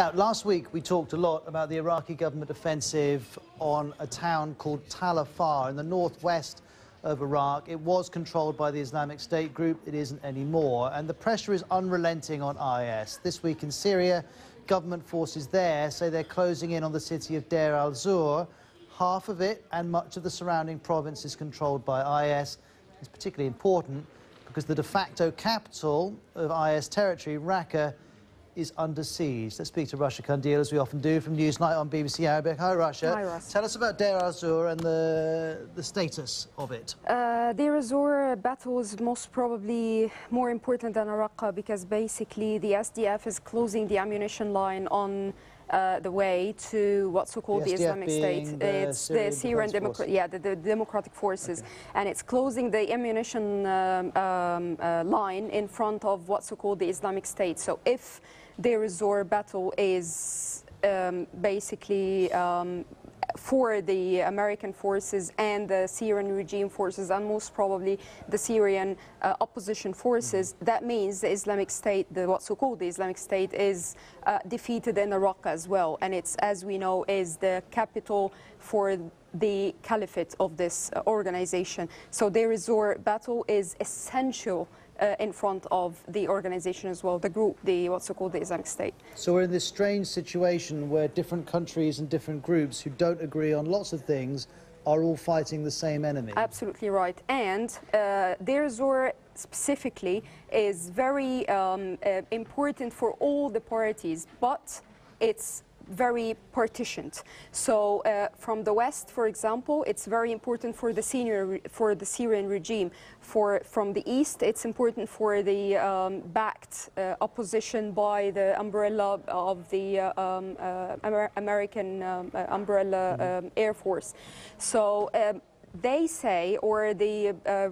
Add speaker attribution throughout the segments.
Speaker 1: Now, last week we talked a lot about the Iraqi government offensive on a town called Tal Afar in the northwest of Iraq. It was controlled by the Islamic State group. It isn't anymore. And the pressure is unrelenting on IS. This week in Syria, government forces there say they're closing in on the city of Deir al-Zur. Half of it and much of the surrounding province is controlled by IS. It's particularly important because the de facto capital of IS territory, Raqqa, is under siege. Let's speak to Rasha Qandeel, as we often do, from Newsnight on BBC Arabic. Hi, Rasha.
Speaker 2: Hi, Ros.
Speaker 1: Tell us about Deir al-Zur and the, the status of it.
Speaker 2: Uh, Deir al-Zur battle is most probably more important than Raqqa because basically the SDF is closing the ammunition line on uh, the way to what's so called
Speaker 1: The
Speaker 2: the, Islamic State.
Speaker 1: the
Speaker 2: it's
Speaker 1: Syrian
Speaker 2: the Syrian Democrat, yeah, the, the democratic forces, and it's closing the ammunition um, um, uh, line in front of what's so called the Islamic State. So if Deir al-Zur battle is um, basically um, for the American forces and the Syrian regime forces, and most probably the Syrian uh, opposition forces, that means the Islamic State, the what's so-called the Islamic State, is uh, defeated in Iraq as well, and it's, as we know, is the capital for the caliphate of this uh, organization. So Deir al-Zur battle is essential uh, in front of the organization as well, the group, the what's so-called the Islamic State.
Speaker 1: So we're in this strange situation where different countries and different groups who don't agree on lots of things are all fighting the same enemy.
Speaker 2: Absolutely right. And uh, Deir al-Zur specifically is very um, uh, important for all the parties, but it's very partitioned. So uh, from the west, for example, it's very important for the senior for the Syrian regime. For from the east, it's important for the um, backed uh, opposition by the umbrella of the uh, um, uh, Amer American um, uh, umbrella um, air force. So. They say, or the, uh,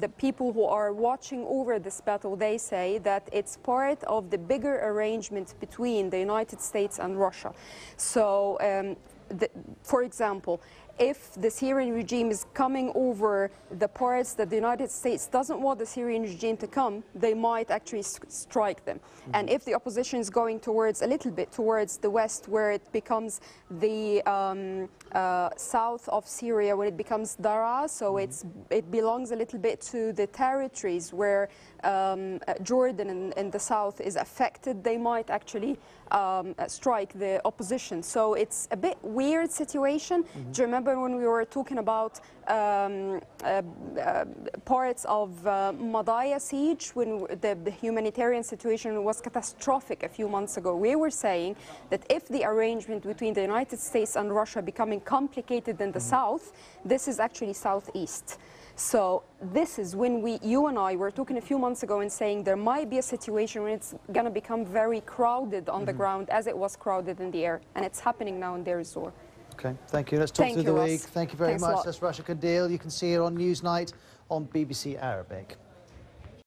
Speaker 2: the people who are watching over this battle, they say that it's part of the bigger arrangement between the United States and Russia. So, um, the, for example, if the Syrian regime is coming over the parts that the United States doesn't want the Syrian regime to come, they might actually strike them. And if the opposition is going towards a little bit towards the west, where it becomes the um, uh, south of Syria, when it becomes Daraa, so it's it belongs a little bit to the territories where um, uh, Jordan in, in the south is affected, they might actually um, uh, strike the opposition. So it's a bit weird situation. Do you remember when we were talking about um, uh, uh, parts of uh, Madaya siege when the, the humanitarian situation was catastrophic a few months ago? We were saying that if the arrangement between the United States and Russia becoming complicated in the south, this is actually southeast. So this is when we, you and I, were talking a few months ago and saying there might be a situation when it's going to become very crowded on the ground as it was crowded in the air, and it's happening now in Deir.
Speaker 1: Okay, thank you. Let's talk
Speaker 2: Thank
Speaker 1: through
Speaker 2: you,
Speaker 1: the
Speaker 2: Ross.
Speaker 1: week. Thank you very
Speaker 2: Thanks
Speaker 1: much. That's Rasha Qandeel. You can see her on Newsnight on BBC Arabic.